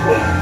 Yeah.